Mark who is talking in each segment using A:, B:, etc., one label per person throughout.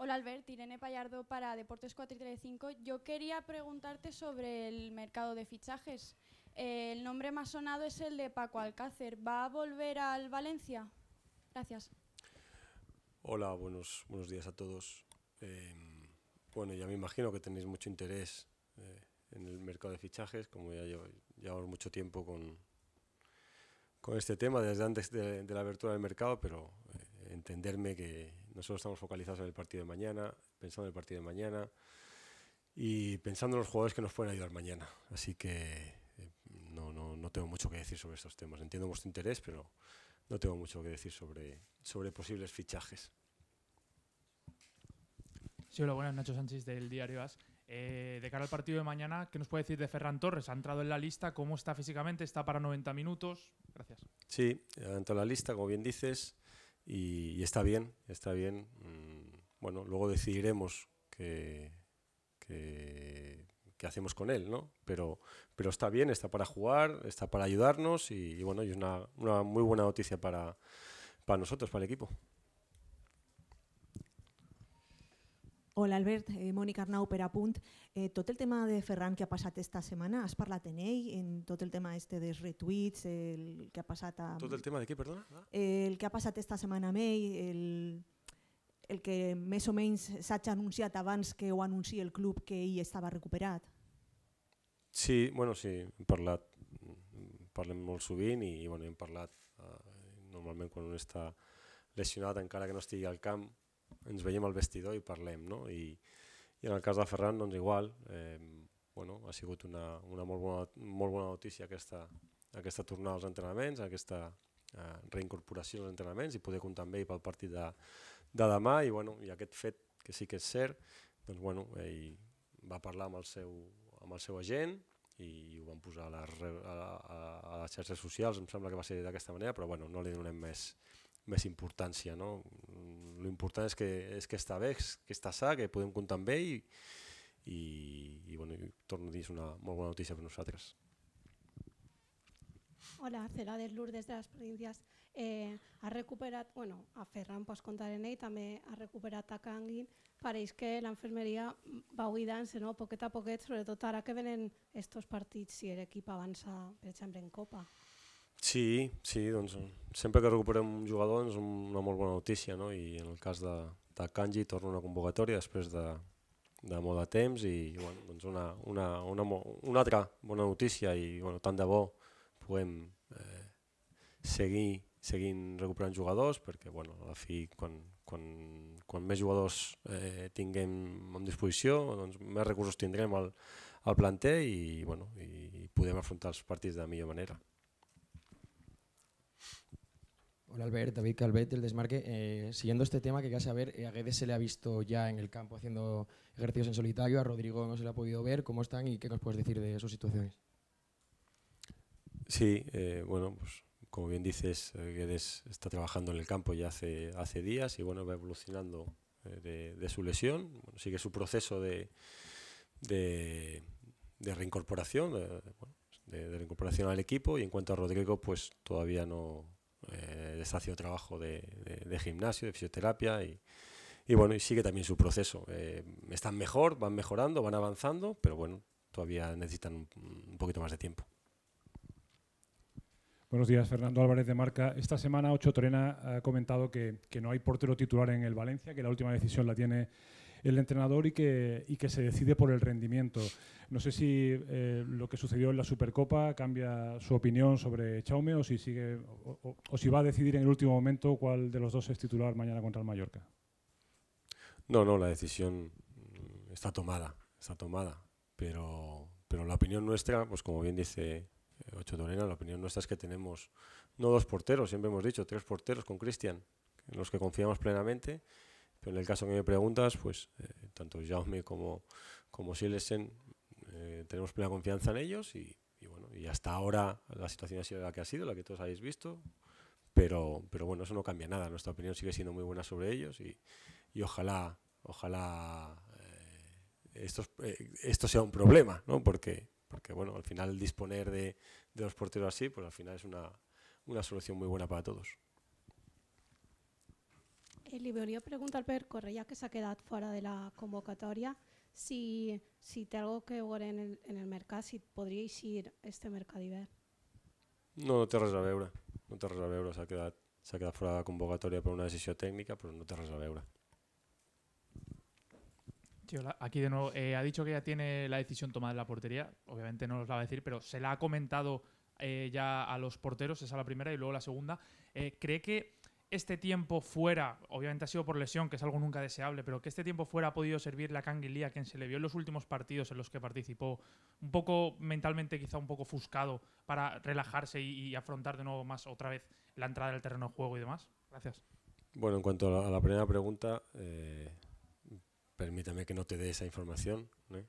A: Hola Albert, Irene Payardo para Deportes 4 y 5. Yo quería preguntarte sobre el mercado de fichajes. Eh, el nombre más sonado es el de Paco Alcácer. ¿Va a volver al Valencia? Gracias.
B: Hola, buenos, buenos días a todos. Eh, bueno, ya me imagino que tenéis mucho interés eh, en el mercado de fichajes, como ya llevo, llevamos mucho tiempo con, con este tema desde antes de, de la abertura del mercado, pero entenderme que nosotros estamos focalizados en el partido de mañana, pensando en el partido de mañana y pensando en los jugadores que nos pueden ayudar mañana. Así que eh, no, no, no tengo mucho que decir sobre estos temas. Entiendo vuestro interés, pero no tengo mucho que decir sobre, sobre posibles fichajes.
C: Sí, hola, buenas, Nacho Sánchez del Diario As. Eh, de cara al partido de mañana, ¿qué nos puede decir de Ferran Torres? Ha entrado en la lista, ¿cómo está físicamente? ¿Está para 90 minutos? Gracias.
B: Sí, ha entrado en la lista, como bien dices, y, está bien, está bien. Mm, bueno, luego decidiremos qué, qué, hacemos con él, ¿no? Pero, pero está bien, está para jugar, está para ayudarnos y, y bueno, y es una, una muy buena noticia para, para nosotros, para el equipo.
D: Hola Albert, eh, Mònica Arnau per apunt. Eh, tot el tema de Ferran que ha passat esta setmana, has parlat en ell, en tot el tema este dels retuits, el que ha passat a...
B: ¿Todo el tema de qué, perdona? Ah.
D: el que ha passat esta setmana amb ell, el, el que més o menys s'ha anunciat abans que ho anunciï el club que ell estava recuperat.
B: Sí, bueno, sí, hem parlat, parlem molt sovint i, bueno, hem parlat eh, normalment quan un està lesionat encara que no estigui al camp ens veiem al vestidor i parlem, no? I, i en el cas de Ferran, doncs igual, eh, bueno, ha sigut una, una molt, bona, molt bona notícia aquesta, aquesta tornada als entrenaments, aquesta eh, reincorporació als entrenaments i poder comptar amb ell pel partit de, de demà i, bueno, i aquest fet que sí que és cert, doncs bueno, ell va parlar amb el seu, amb el seu agent i ho van posar a les, a, a, a les xarxes socials, em sembla que va ser d'aquesta manera, però bueno, no li donem més, més importància. No? L'important és que, és que està bé, que està sa, que podem comptar amb ell i, i, i, bueno, i torno a dir, una molt bona notícia per nosaltres.
E: Hola, Celades Lourdes de les Províncias. Eh, ha recuperat, bueno, a Ferran pots contar en ell, també ha recuperat a Canguin. Pareix que l'enfermeria va buidant-se, no? poquet a poquet, sobretot ara que venen estos partits si l'equip avança, per exemple, en Copa.
B: Sí, sí, doncs sempre que recuperem un jugador és una molt bona notícia, no? i en el cas de, de Kanji torna una convocatòria després de, de molt de temps i bueno, doncs una, una, una, una altra bona notícia i bueno, tant de bo puguem eh, seguir seguint recuperant jugadors perquè bueno, a la fi quan, quan, quan més jugadors eh, tinguem en disposició doncs més recursos tindrem al, al planter i, bueno, i podem afrontar els partits de millor manera.
F: Hola Albert, David Calvet del Desmarque. Eh, siguiendo este tema, quería saber, eh, a Guedes se le ha visto ya en el campo haciendo ejercicios en solitario, a Rodrigo no se le ha podido ver, ¿cómo están y qué nos puedes decir de sus situaciones?
B: Sí, eh, bueno, pues como bien dices, eh, Guedes está trabajando en el campo ya hace, días y bueno, va evolucionando de, su lesión, bueno, sigue su proceso de, de, reincorporación, de- de reincorporación al equipo y en cuanto a Rodrigo, pues todavía no eh, está haciendo trabajo de, de- de gimnasio, de fisioterapia y, y bueno, y sigue también su proceso. Eh, están mejor, van mejorando, van avanzando, pero bueno, todavía necesitan un- un poquito más de tiempo.
G: Buenos días, Fernando Álvarez de Marca. Esta semana Ocho Torena ha comentado que, que no hay portero titular en el Valencia, que la última decisión la tiene el entrenador y que, se decide por el rendimiento. No sé si eh, lo que sucedió en la Supercopa cambia su opinión sobre Chaume o si, sigue, o, si va a decidir en el último momento cuál de los dos es titular mañana contra el Mallorca.
B: No, no, la decisión está tomada, está tomada, pero, pero la opinión nuestra, pues como bien dice eh, Ocho Torena, la opinión nuestra es que tenemos no dos porteros, siempre hemos dicho, tres porteros con Cristian, en los que confiamos plenamente, pero en el caso que me preguntas, pues eh, tanto Jaume como, como Silesen eh, tenemos plena confianza en ellos y, bueno, y hasta ahora la situación ha sido la que ha sido, la que todos habéis visto, pero, pero bueno, eso no cambia nada, nuestra opinión sigue siendo muy buena sobre ellos y, y ojalá, ojalá eh, esto, es- esto sea un problema, ¿no? Porque, porque bueno, al final disponer de, de dos porteros así, pues al final es una, una solución muy buena para todos.
E: Eh, li volia preguntar per Correia, que s'ha quedat fora de la convocatòria, si, si té algo que veure en el, en el mercat, si podria eixir este mercat d'hivern.
B: No, no té res a veure. No té res a veure. S'ha quedat, quedat fora de la convocatòria per una decisió tècnica, però no té res a veure.
C: Aquí de nuevo, eh, ha dicho que ya tiene la decisión tomada en la portería. Obviamente no os la va a decir, pero se la ha comentado eh, ya a los porteros, esa la primera y luego la segunda. Eh, ¿Cree que este tiempo fuera, obviamente ha sido por lesión, que es algo nunca deseable, pero que este tiempo fuera ha podido servirle a Canguilía, quien se le vio en los últimos partidos en los que participó, un poco mentalmente quizá un poco ofuscado, para relajarse y, y afrontar de nuevo más otra vez la entrada del terreno de juego y demás? Gracias.
B: Bueno, en cuanto a la, a la primera pregunta, eh, permítame que no te dé esa información. ¿eh?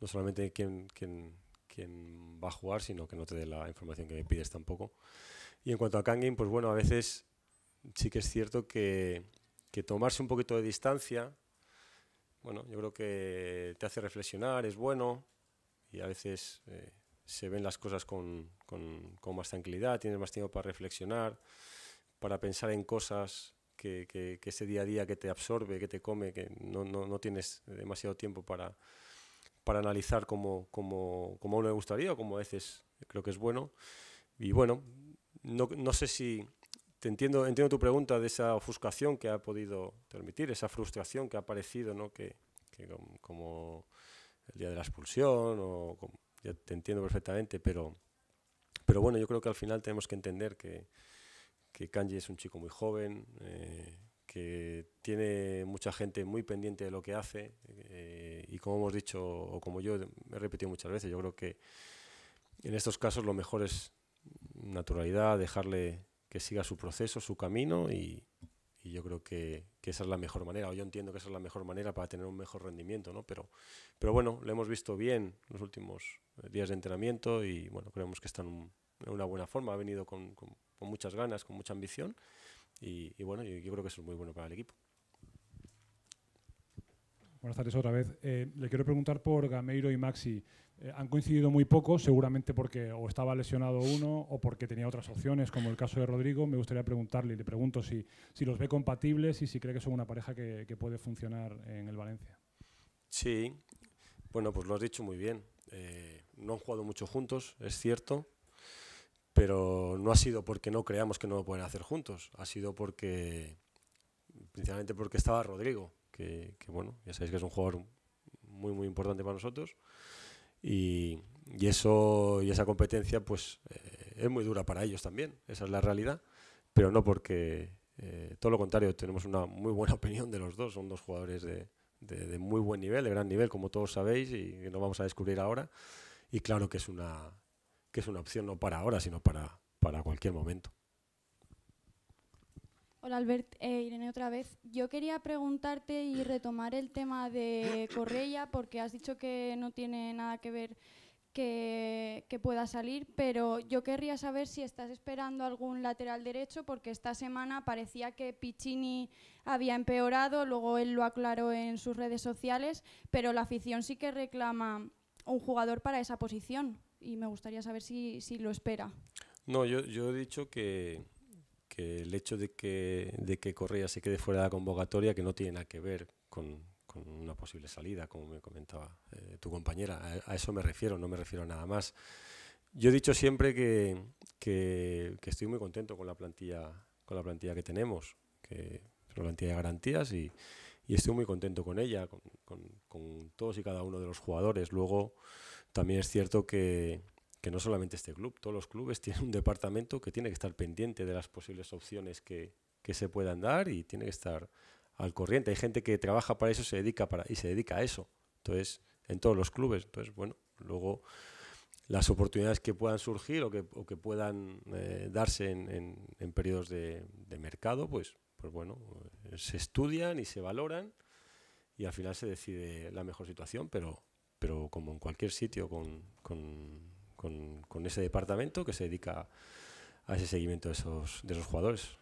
B: No solamente quién, quién, quién va a jugar, sino que no te dé la información que me pides tampoco. Y en cuanto a Kangin, pues bueno, a veces sí que es cierto que, que tomarse un poquito de distancia, bueno, yo creo que te hace reflexionar, es bueno, y a veces eh, se ven las cosas con, con, con más tranquilidad, tienes más tiempo para reflexionar, para pensar en cosas que, que, que, ese día a día que te absorbe, que te come, que no, no, no tienes demasiado tiempo para, para analizar como, como, como a uno le gustaría o como a veces creo que es bueno. Y bueno, no, no sé si entiendo, entiendo tu pregunta de esa ofuscación que ha podido permitir, esa frustración que ha aparecido, ¿no? que, como, el día de la expulsión, o te entiendo perfectamente, pero, pero bueno, yo creo que al final tenemos que entender que, que Kanji es un chico muy joven, eh, que tiene mucha gente muy pendiente de lo que hace eh, y como hemos dicho, o como yo he repetido muchas veces, yo creo que en estos casos lo mejor es naturalidad, dejarle que siga su proceso, su camino y, y yo creo que, que, esa es la mejor manera, o yo entiendo que esa es la mejor manera para tener un mejor rendimiento, ¿no? Pero, pero bueno, lo hemos visto bien los últimos días de entrenamiento y bueno, creemos que está en, un, en una buena forma, ha venido con, con, con, muchas ganas, con mucha ambición y, y bueno, yo, yo, creo que eso es muy bueno para el equipo.
G: Buenas tardes otra vez. Eh, le quiero preguntar por Gameiro y Maxi. Eh, han coincidido muy poco, seguramente porque o estaba lesionado uno o porque tenía otras opciones, como el caso de Rodrigo. Me gustaría preguntarle, y le pregunto si, si los ve compatibles y si cree que son una pareja que, que, puede funcionar en el Valencia.
B: Sí, bueno, pues lo has dicho muy bien. Eh, no han jugado mucho juntos, es cierto, pero no ha sido porque no creamos que no lo pueden hacer juntos, ha sido porque, principalmente porque estaba Rodrigo, que, que bueno, ya sabéis que es un jugador muy, muy importante para nosotros. Y, y, eso y esa competencia pues eh, es muy dura para ellos también esa es la realidad pero no porque eh, todo lo contrario tenemos una muy buena opinión de los dos son dos jugadores de, de, muy buen nivel de gran nivel como todos sabéis y que no vamos a descubrir ahora y claro que es una que es una opción no para ahora sino para para cualquier momento
A: Hola Albert, eh, Irene otra vez. Yo quería preguntarte y retomar el tema de Correia porque has dicho que no tiene nada que ver que, pueda salir, pero yo querría saber si estás esperando algún lateral derecho porque esta semana parecía que Piccini había empeorado, luego él lo aclaró en sus redes sociales, pero la afición sí que reclama un jugador para esa posición y me gustaría saber si, si lo espera.
B: No, yo, yo he dicho que que el hecho de que, de que Correa se quede fuera de la convocatoria, que no tiene nada que ver con, con una posible salida, como me comentaba eh, tu compañera. A, eso me refiero, no me refiero a nada más. Yo he dicho siempre que, que, estoy muy contento con la plantilla, con la plantilla que tenemos, que es una plantilla de garantías y, y estoy muy contento con ella, con, con todos y cada uno de los jugadores. Luego, también es cierto que, que no solamente este club, todos los clubes tienen un departamento que tiene que estar pendiente de las posibles opciones que, que se puedan dar y tiene que estar al corriente. Hay gente que trabaja para eso se dedica para, y se dedica a eso. Entonces, en todos los clubes. Entonces, bueno, luego las oportunidades que puedan surgir o que, o que puedan eh, darse en, en, en periodos de, de, mercado, pues, pues bueno, se estudian y se valoran y al final se decide la mejor situación, pero, pero como en cualquier sitio con, con con, con, ese departamento que se dedica a ese seguimiento de esos, de esos jugadores.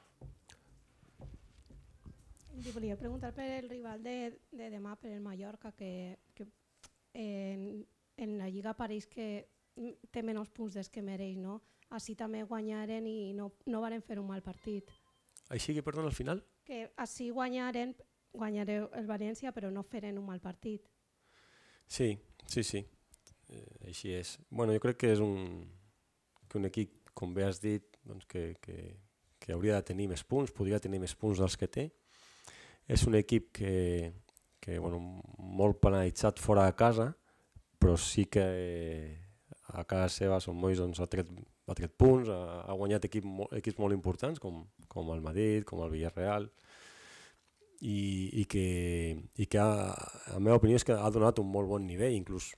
E: Li volia preguntar per el rival de, de demà, per el Mallorca, que, que en, en la Lliga pareix que té menys punts des que mereix, no? Així també guanyaren i no, no varen fer un mal partit.
B: Així que, perdona, al final?
E: que així guanyaren, guanyareu el València però no feren un mal partit.
B: Sí, sí, sí, eh, així és. Bueno, jo crec que és un, que un equip, com bé has dit, doncs que, que, que hauria de tenir més punts, podria tenir més punts dels que té. És un equip que, que bueno, molt penalitzat fora de casa, però sí que a casa seva són molts doncs, ha, tret, ha tret punts, ha, ha guanyat equip, equips molt importants com, com el Madrid, com el Villarreal, i, i que, i que ha, la meva opinió és que ha donat un molt bon nivell, inclús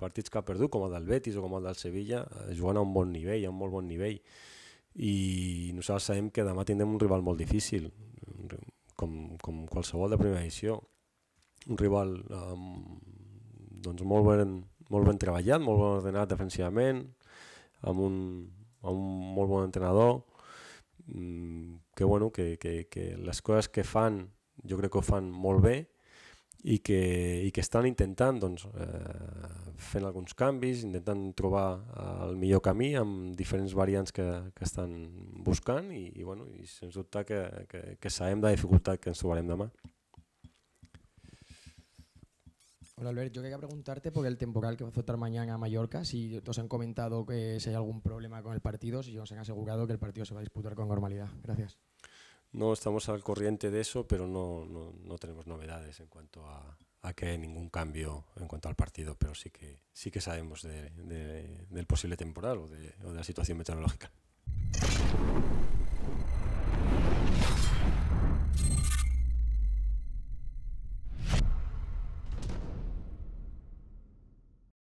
B: partits que ha perdut, com el del Betis o com el del Sevilla, eh, jugant a un bon nivell, a un molt bon nivell. I nosaltres sabem que demà tindrem un rival molt difícil, com, com qualsevol de primera edició. Un rival um, doncs molt, ben, molt ben treballat, molt ben ordenat defensivament, amb un, amb un molt bon entrenador, mm, que, bueno, que, que, que les coses que fan jo crec que ho fan molt bé i que, i que estan intentant doncs, eh, fent alguns canvis, intentant trobar el millor camí amb diferents variants que, que estan buscant i, i, bueno, i sens dubte que, que, que sabem la dificultat que ens trobarem demà.
F: Hola Albert, yo quería preguntarte por el temporal que va a azotar mañana a Mallorca, si os han comentado que si hay algún problema con el partido, si os han asegurado que el partido se va a disputar con normalidad. Gracias.
B: No estamos al corriente de eso, pero no, no, no tenemos novedades en cuanto a, que hay ningún cambio en cuanto al partido, pero sí que, sí que sabemos del posible temporal o de la situación meteorológica.